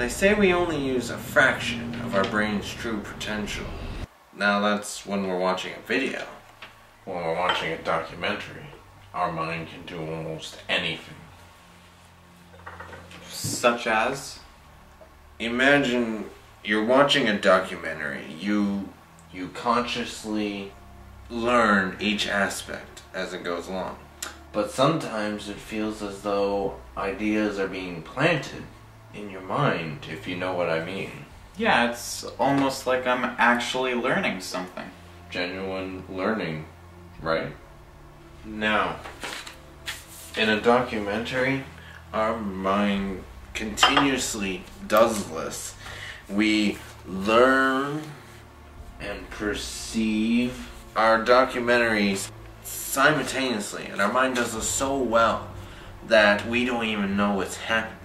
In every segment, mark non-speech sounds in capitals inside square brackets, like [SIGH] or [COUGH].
They say we only use a fraction of our brain's true potential. Now that's when we're watching a video. When we're watching a documentary, our mind can do almost anything. Such as? Imagine you're watching a documentary. You you consciously learn each aspect as it goes along. But sometimes it feels as though ideas are being planted in your mind, if you know what I mean. Yeah, it's almost like I'm actually learning something. Genuine learning, right? Now, in a documentary, our mind continuously does this. We learn and perceive our documentaries simultaneously, and our mind does this so well that we don't even know what's happening.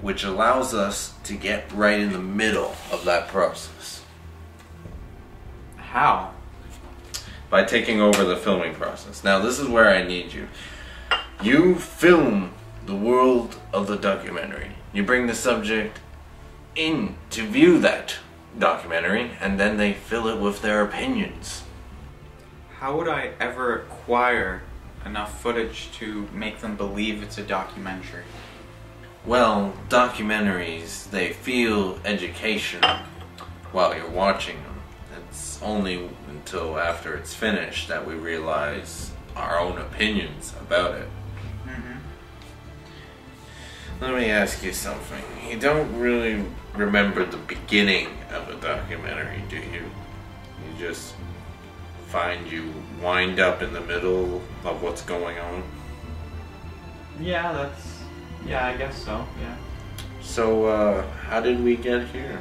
Which allows us to get right in the middle of that process How? by taking over the filming process. Now, this is where I need you. You film the world of the documentary. You bring the subject in to view that documentary, and then they fill it with their opinions. How would I ever acquire enough footage to make them believe it's a documentary? Well, documentaries, they feel educational while you're watching them. It's only until after it's finished that we realize our own opinions about it. Mm-hmm. Let me ask you something. You don't really remember the beginning of a documentary, do you? You just find you wind up in the middle of what's going on. Yeah, that's. Yeah, I guess so, yeah. So, uh, how did we get here?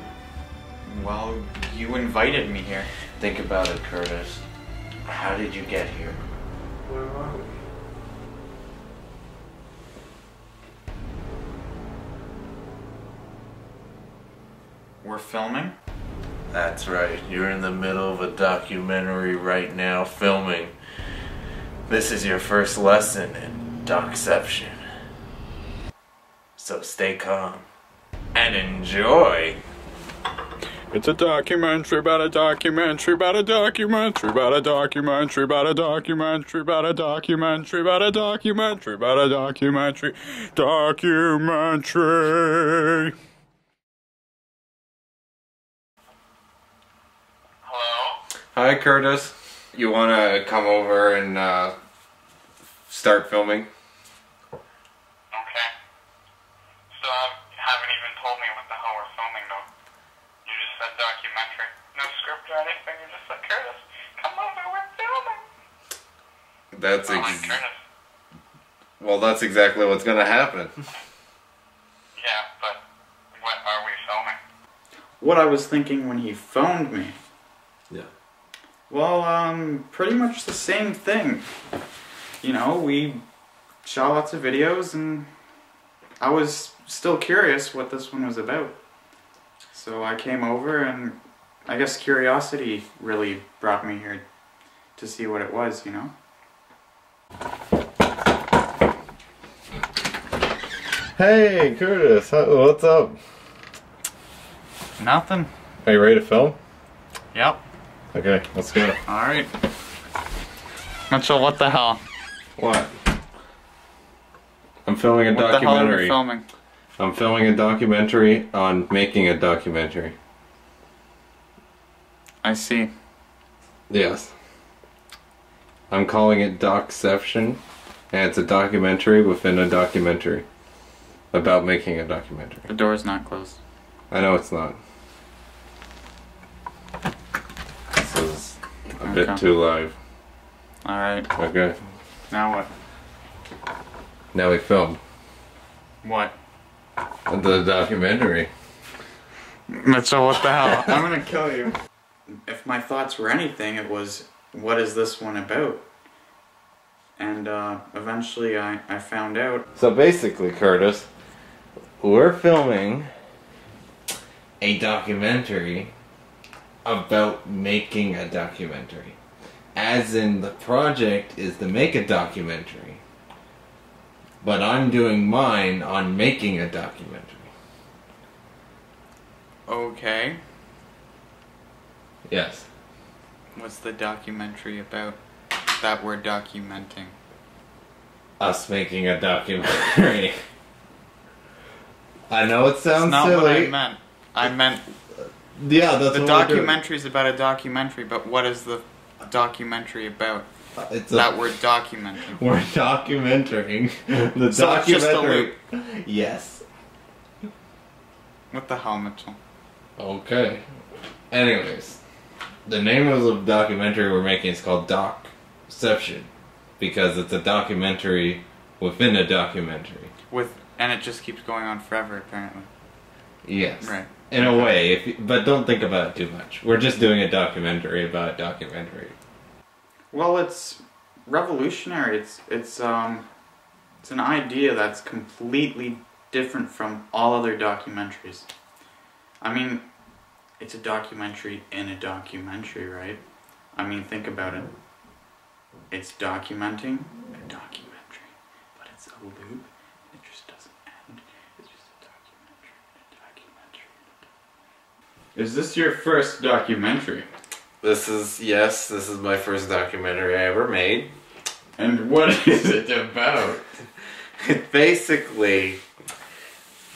Well, you invited me here. Think about it, Curtis. How did you get here? Where are we? We're filming? That's right. You're in the middle of a documentary right now filming. This is your first lesson in docception. So stay calm and enjoy. It's a documentary about a documentary about a documentary about a documentary about a documentary about a documentary about a documentary about a documentary documentary. Hello? Hi, Curtis. You want to come over and uh, start filming? Okay. So um, you haven't even told me what the hell we're filming though. You just said documentary. No script or anything. You're just like, Curtis, come over, we're filming. That's I'm like, ex- Curtis. well. That's exactly what's gonna happen. [LAUGHS] Yeah, but what are we filming? What I was thinking when he phoned me. Yeah. Well, um, pretty much the same thing. You know, we shot lots of videos and I was still curious what this one was about. So I came over and I guess curiosity really brought me here to see what it was, you know? Hey, Curtis. What's up? Nothing. Are you ready to film? Yep. Okay, let's go. Alright. Mitchell, what the hell? What? I'm filming a What the hell are documentary. filming? I'm filming a documentary on making a documentary. I see. Yes. I'm calling it Docception, and it's a documentary within a documentary about making a documentary. The door is not closed. I know it's not. This is a bit Okay. too live. Alright. Okay. Now what? Now we film What? the documentary. Mitchell, what the hell? [LAUGHS] I'm gonna kill you. If my thoughts were anything, it was, what is this one about? And uh, eventually I, I found out. So basically, Curtis, we're filming a documentary about making a documentary. As in, the project is to make a documentary. But I'm doing mine on making a documentary. Okay. Yes. What's the documentary about? That we're documenting. Us making a documentary. [LAUGHS] I know it That's sounds not silly. what I meant. I meant Yeah, that's the what we're doing. documentary is about a documentary, but what is the documentary about? It's a, That [LAUGHS] we're documenting. we're [LAUGHS] documenting the So it's just a documentary. Yes. What the hell, Mitchell? Okay. Anyways, the name of the documentary we're making is called Docception because it's a documentary within a documentary. With and it just keeps going on forever, apparently. Yes. Right. In a way, if you, but don't think about it too much. We're just doing a documentary about a documentary. Well, it's revolutionary. It's it's um it's an idea that's completely different from all other documentaries. I mean, it's a documentary in a documentary, right? I mean, think about it. It's documenting a documentary, but it's a loop. It just doesn't end. It's just a documentary, a documentary. Is this your first documentary? This is yes, this is my first documentary I ever made. And what [LAUGHS] is it about? It [LAUGHS] basically,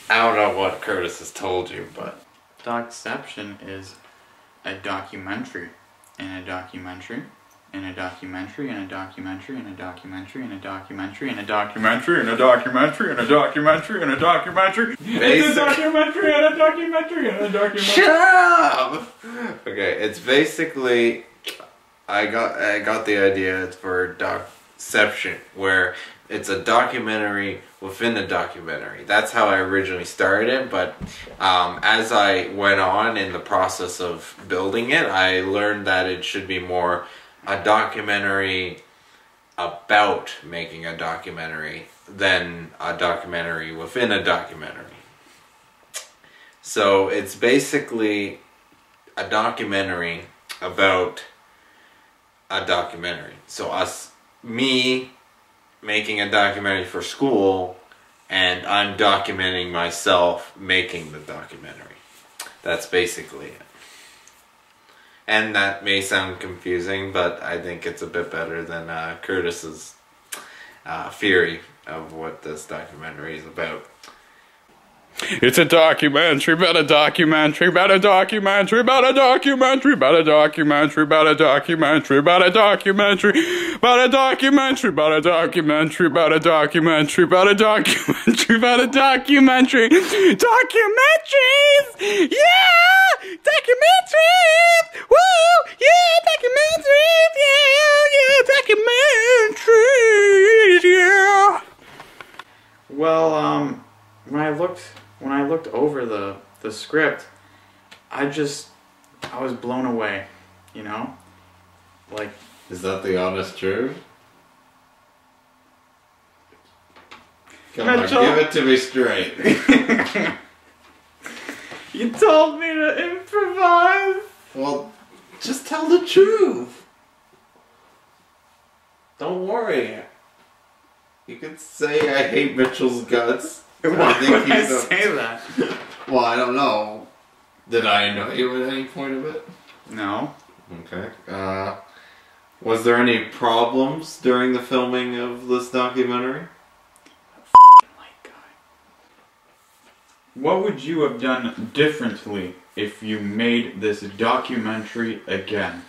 I don't know what Curtis has told you, but Docception is a documentary in a documentary in a documentary in a documentary in a documentary in a documentary in a documentary Documentary and a documentary and a documentary and a documentary. It's a documentary and a documentary and a documentary. Shut up! Okay, it's basically I got I got the idea for Docception, where it's a documentary within a documentary. That's how I originally started it, but um, as I went on in the process of building it, I learned that it should be more a documentary about making a documentary than a documentary within a documentary. So it's basically a documentary about a documentary. So us, me, making a documentary for school, and I'm documenting myself making the documentary. That's basically it. And that may sound confusing, but I think it's a bit better than uh, Curtis's uh, theory of what this documentary is about. It's a documentary about a documentary about a documentary about a documentary about a documentary about a documentary about a documentary about a documentary about a documentary about a documentary about a documentary about a documentary documentaries yeah documentaries woo yeah documentaries yeah yeah documentaries yeah Well, um, when I looked when I looked over the the script, I just I was blown away, you know, like Is that the honest truth? Come on, give it to me straight. [LAUGHS] you told me to improvise. well, just tell the truth. Don't worry. You could say I hate Mitchell's guts. [LAUGHS] Why I would I a- say that? Well, I don't know. Did I annoy you at any point of it? No. Okay. Uh, was there any problems during the filming of this documentary? What would you have done differently if you made this documentary again?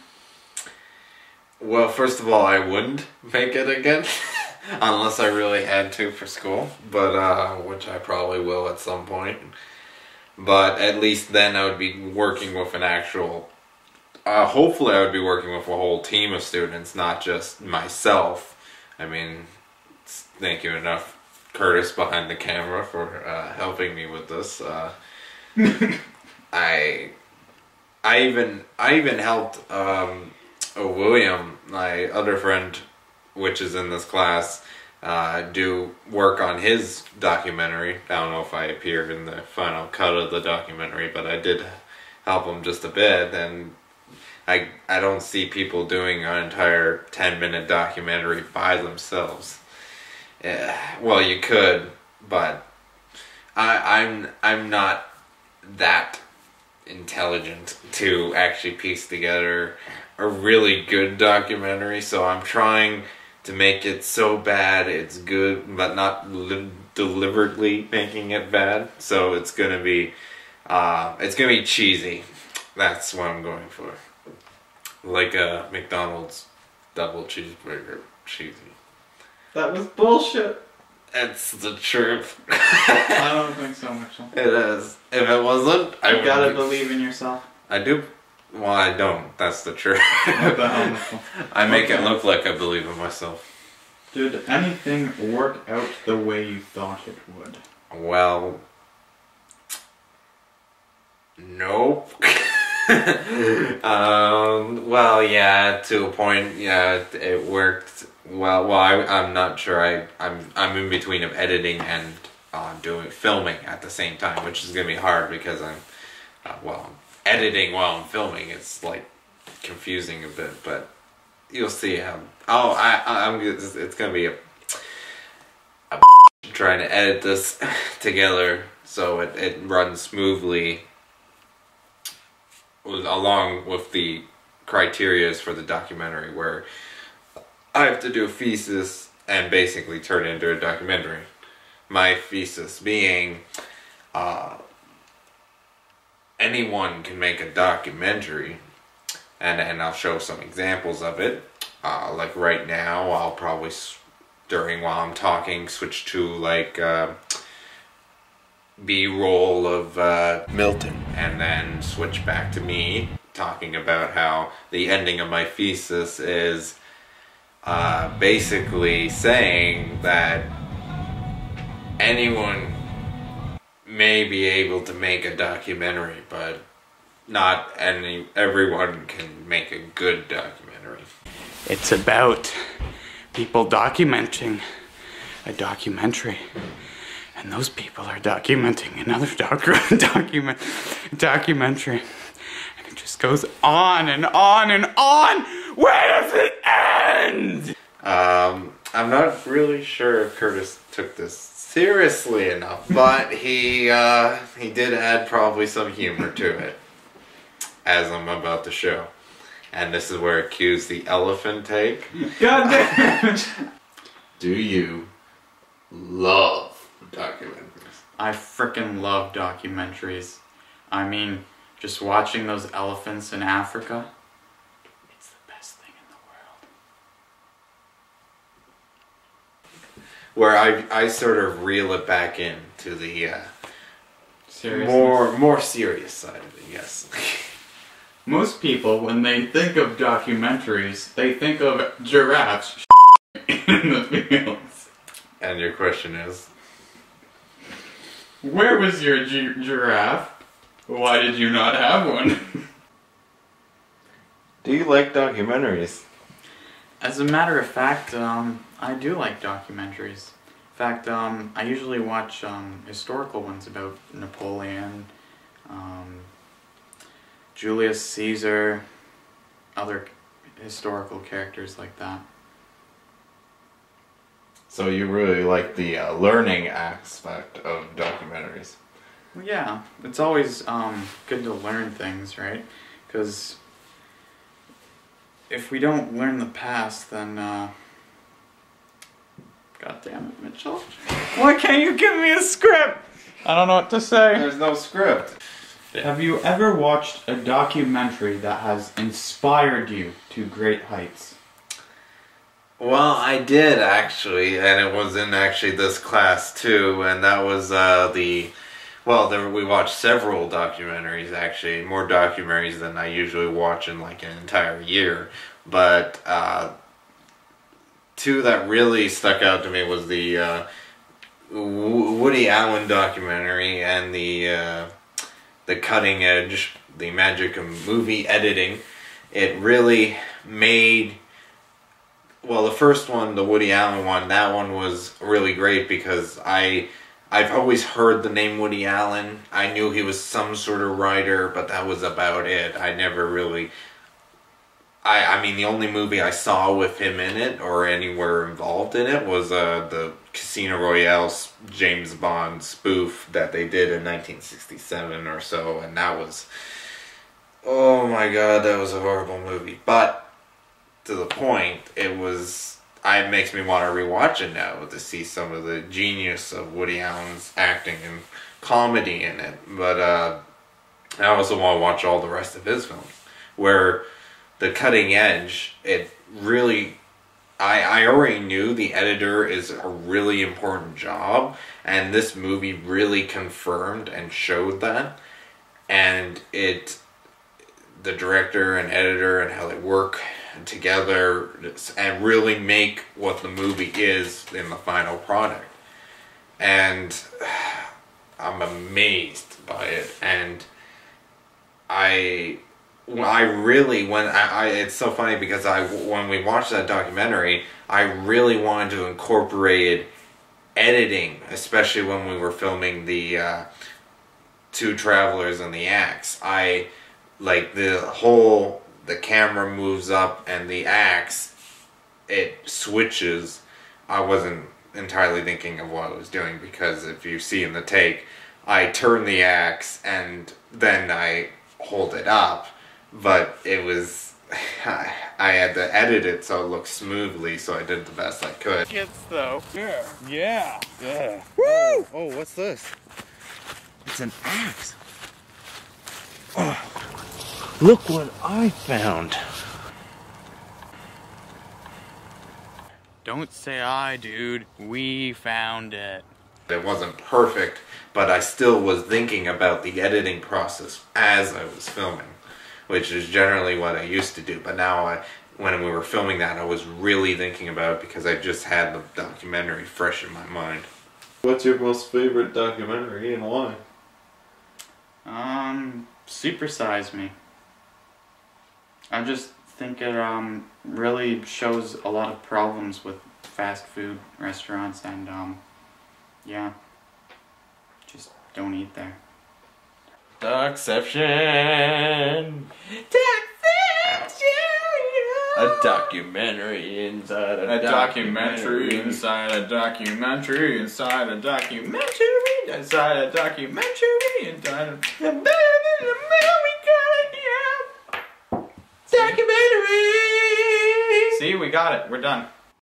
Well, first of all, I wouldn't make it again. [LAUGHS] Unless I really had to for school. But, uh, which I probably will at some point. But at least then I would be working with an actual. Uh, hopefully, I would be working with a whole team of students, not just myself. I mean, thank you enough, Curtis, behind the camera, for uh, helping me with this. Uh, [LAUGHS] I I even I even helped um, William, my other friend, which is in this class, uh, do work on his documentary. I don't know if I appeared in the final cut of the documentary, but I did help him just a bit. And I I don't see people doing an entire ten minute documentary by themselves. Yeah, well, you could, but I I'm I'm not that intelligent to actually piece together a really good documentary. So I'm trying to make it so bad it's good, but not li- deliberately making it bad. So it's gonna be, uh, it's gonna be cheesy. That's what I'm going for. Like a McDonald's double cheeseburger, cheesy. That was bullshit. It's the truth. [LAUGHS] I don't think so, Mitchell. It is. If it wasn't, I You gotta be- believe in yourself. I do. Well, I don't. That's the truth. What the hell, [LAUGHS] Mitchell? I make it Okay. look like I believe in myself. Did anything work out the way you thought it would? Well, nope. [LAUGHS] [LAUGHS] um, well, yeah, to a point, yeah, it worked. Well, well, I, I'm not sure. I, I'm, I'm in between of editing and uh, doing filming at the same time, which is gonna be hard because I'm, uh, well, editing while I'm filming. It's like confusing a bit, but you'll see how. Oh, I, I'm. It's, it's gonna be a [LAUGHS] trying to edit this [LAUGHS] together so it, it runs smoothly along with the criterias for the documentary where I have to do a thesis and basically turn it into a documentary. My thesis being uh, anyone can make a documentary and, and I'll show some examples of it. Uh, like right now, I'll probably during while I'm talking switch to like uh, B-roll of uh, Milton, and then switch back to me talking about how the ending of my thesis is uh, basically saying that anyone may be able to make a documentary, but not any everyone can make a good documentary. It's about people documenting a documentary. And those people are documenting another [LAUGHS] docu- document documentary. And it just goes on and on and on. Where does it end? Um, I'm not really sure if Curtis took this seriously enough, but he uh, he did add probably some humor to it, as I'm about to show. And this is where it cues the elephant take. God damn it. Do you love documentaries? I freaking love documentaries. I mean, just watching those elephants in Africa, it's the best thing in the world. Where I I sort of reel it back in to the uh, more more serious side of it. Yes. [LAUGHS] Most people, when they think of documentaries, they think of giraffes [LAUGHS] in the fields. and your question is. Where was your gi- giraffe? Why did you not have one? [LAUGHS] Do you like documentaries? As a matter of fact, um, I do like documentaries. In fact, um, I usually watch um, historical ones about Napoleon, um, Julius Caesar, other historical characters like that. So you really like the uh, learning aspect of documentaries. Yeah, it's always um, good to learn things, right? Because if we don't learn the past, then. Uh... God damn it, Mitchell. Why can't you give me a script? I don't know what to say. There's no script. Have you ever watched a documentary that has inspired you to great heights? Well, I did actually, and it was in actually this class too, and that was uh, the. Well, there we watched several documentaries actually, more documentaries than I usually watch in like an entire year. But uh, two that really stuck out to me was the uh, Woody Allen documentary and the uh, the cutting edge, the magic of movie editing. It really made well the first one the woody allen one that one was really great because i i've always heard the name woody allen i knew he was some sort of writer but that was about it i never really I I mean the only movie I saw with him in it or anywhere involved in it was uh the Casino Royale James Bond spoof that they did in 1967 or so, and that was oh my god, that was a horrible movie. But to the point, it was. I- It makes me want to rewatch it now to see some of the genius of Woody Allen's acting and comedy in it. But uh, I also want to watch all the rest of his films, where the cutting edge, it really. I, I already knew the editor is a really important job, and this movie really confirmed and showed that. And it the director and editor and how they work together and really make what the movie is in the final product. And [SIGHS] I'm amazed by it. And I, I really when I, I it's so funny because I when we watched that documentary, I really wanted to incorporate editing, especially when we were filming the uh, two travelers and the axe. I like the whole the camera moves up and the axe it switches i wasn't entirely thinking of what i was doing because if you see in the take i turn the axe and then i hold it up but it was [LAUGHS] i had to edit it so it looked smoothly so i did the best i could Kids though. Yeah. Yeah. Yeah. oh, oh what's this it's an axe Look what I found. Don't say I, dude. We found it. It wasn't perfect, but I still was thinking about the editing process as I was filming, which is generally what I used to do. But now, I, when we were filming that, I was really thinking about it because I just had the documentary fresh in my mind. What's your most favorite documentary and why? Um, Supersize Me. I just think it um really shows a lot of problems with fast food restaurants and um yeah. Just don't eat there. Docception! A documentary inside A documentary inside a documentary inside a documentary inside a documentary inside a Documentary! See, we got it. We're done.